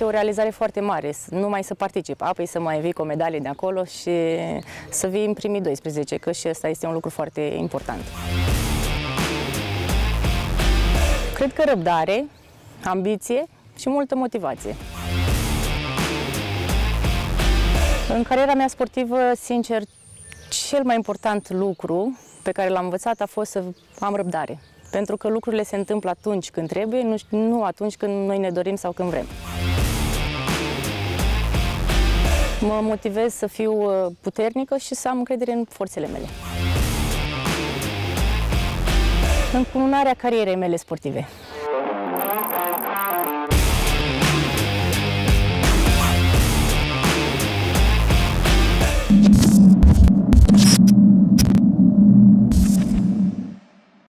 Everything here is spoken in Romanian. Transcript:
o realizare foarte mare, nu mai să particip, apoi să mai vii cu o medalie de acolo și să vii în primii 12, că și ăsta este un lucru foarte important. Cred că răbdare, ambiție și multă motivație. În cariera mea sportivă, sincer, cel mai important lucru pe care l-am învățat a fost să am răbdare. Pentru că lucrurile se întâmplă atunci când trebuie, nu, nu atunci când noi ne dorim sau când vrem. Mă motivez să fiu uh, puternică și să am încredere în forțele mele. Încununarea carierei mele sportive.